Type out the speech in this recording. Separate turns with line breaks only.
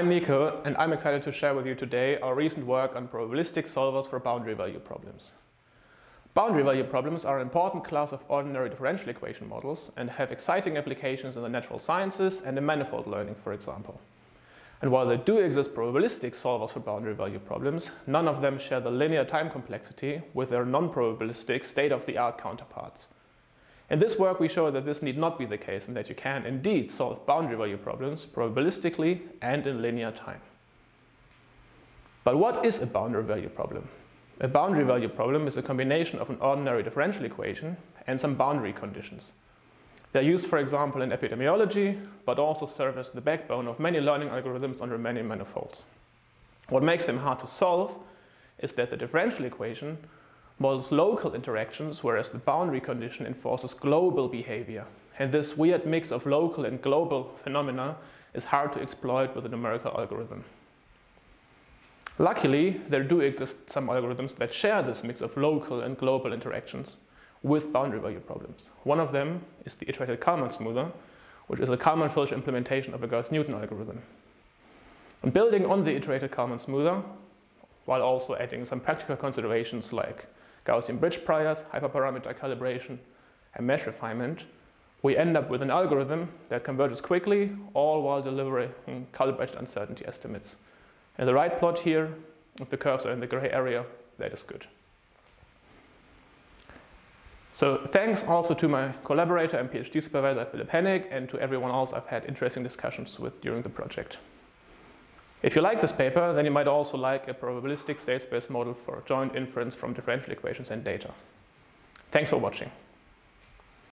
I'm Nico and I'm excited to share with you today our recent work on probabilistic solvers for boundary value problems. Boundary value problems are an important class of ordinary differential equation models and have exciting applications in the natural sciences and in manifold learning, for example. And while there do exist probabilistic solvers for boundary value problems, none of them share the linear time complexity with their non-probabilistic state-of-the-art counterparts. In this work, we show that this need not be the case and that you can indeed solve boundary value problems probabilistically and in linear time. But what is a boundary value problem? A boundary value problem is a combination of an ordinary differential equation and some boundary conditions. They're used, for example, in epidemiology, but also serve as the backbone of many learning algorithms on Riemannian manifolds. What makes them hard to solve is that the differential equation models local interactions, whereas the boundary condition enforces global behavior. And this weird mix of local and global phenomena is hard to exploit with a numerical algorithm. Luckily, there do exist some algorithms that share this mix of local and global interactions with boundary value problems. One of them is the iterated Kalman smoother, which is a Kalman-Filter implementation of a Gauss-Newton algorithm. And building on the iterated Kalman smoother, while also adding some practical considerations like Gaussian bridge priors, hyperparameter calibration, and mesh refinement, we end up with an algorithm that converges quickly, all while delivering calibrated uncertainty estimates. In the right plot here, if the curves are in the gray area, that is good. So thanks also to my collaborator and PhD supervisor, Philipp Hennig, and to everyone else I've had interesting discussions with during the project. If you like this paper, then you might also like a probabilistic state space model for joint inference from differential equations and data. Thanks for watching.